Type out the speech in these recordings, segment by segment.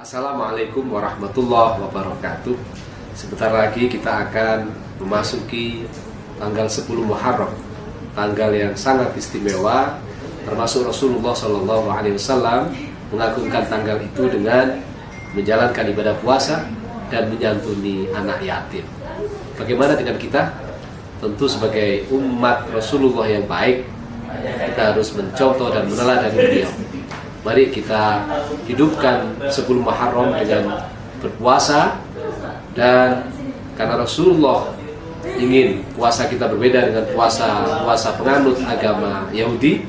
Assalamualaikum warahmatullahi wabarakatuh Sebentar lagi kita akan memasuki tanggal 10 Muharram Tanggal yang sangat istimewa Termasuk Rasulullah Shallallahu Alaihi mengagungkan tanggal itu dengan menjalankan ibadah puasa dan menyantuni anak yatim. Bagaimana dengan kita? Tentu sebagai umat Rasulullah yang baik, kita harus mencontoh dan meneladani beliau. Mari kita hidupkan 10 Muharram dengan berpuasa. Dan karena Rasulullah ingin puasa kita berbeda dengan puasa puasa penganut agama Yahudi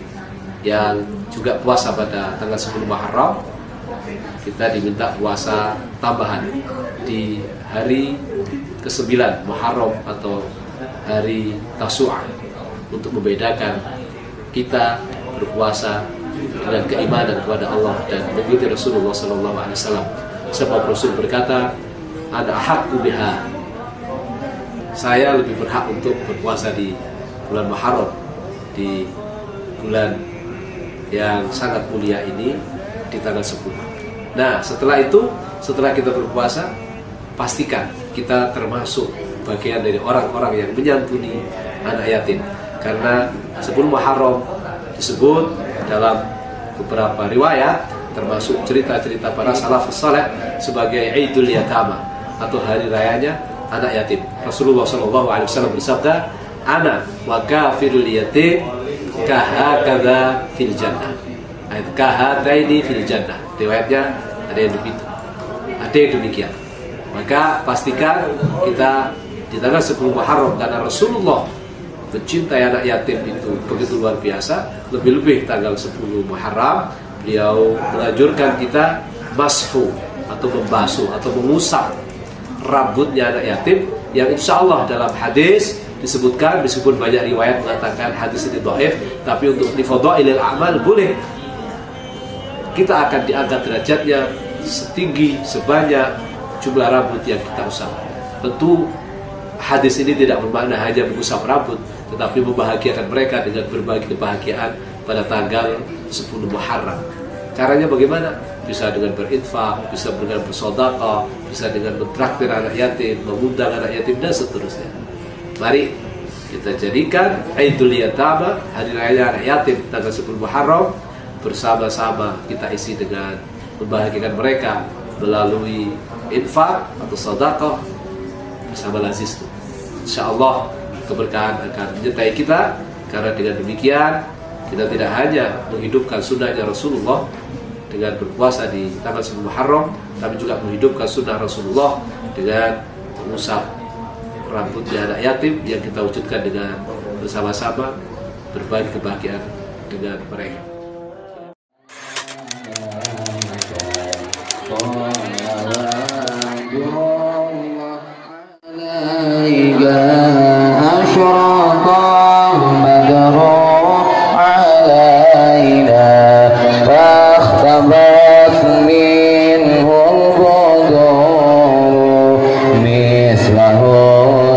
yang juga puasa pada tanggal 10 Muharram kita diminta puasa tambahan di hari ke-9 Muharram atau hari Tasu'a untuk membedakan kita berpuasa dengan keimanan kepada Allah dan mengikuti Rasulullah Wasallam. Sebab Rasul berkata, ada hak biha. Saya lebih berhak untuk berpuasa di bulan Muharram di bulan yang sangat mulia ini di tanggal 10. Nah, setelah itu, setelah kita berpuasa, pastikan kita termasuk bagian dari orang-orang yang menyantuni anak yatim. Karena sebelum Muharram disebut dalam beberapa riwayat termasuk cerita-cerita para salafus saleh sebagai Idul Yatama atau hari rayanya anak yatim. Rasulullah Shallallahu Alaihi Wasallam bersabda, "Ana wa kafirul yatim kahakada fil jannah." Ayat kahataini fil jannah. Riwayatnya ada yang begitu. Ada yang demikian. Maka pastikan kita di tanggal 10 Muharram karena Rasulullah mencintai anak yatim itu begitu luar biasa. Lebih-lebih tanggal 10 Muharram beliau menganjurkan kita mashu atau membasuh atau mengusap rambutnya anak yatim yang insya Allah dalam hadis disebutkan meskipun banyak riwayat mengatakan hadis ini doif tapi untuk di ilil amal boleh. Kita akan diangkat derajatnya setinggi sebanyak jumlah rambut yang kita usap. Tentu hadis ini tidak bermakna hanya mengusap rambut tetapi membahagiakan mereka dengan berbagi kebahagiaan pada tanggal 10 Muharram. Caranya bagaimana? Bisa dengan berinfak, bisa dengan bersodakah, bisa dengan mentraktir anak yatim, mengundang anak yatim dan seterusnya. Mari kita jadikan Idul Yatama, hari raya anak yatim tanggal 10 Muharram bersama-sama kita isi dengan membahagiakan mereka melalui infak atau sedekah bersama lazis. Insya Allah keberkahan akan menyertai kita karena dengan demikian kita tidak hanya menghidupkan sunnahnya Rasulullah dengan berpuasa di tanggal 10 Muharram tapi juga menghidupkan sunnah Rasulullah dengan mengusap rambutnya anak yatim yang kita wujudkan dengan bersama-sama berbagi kebahagiaan dengan mereka. là hô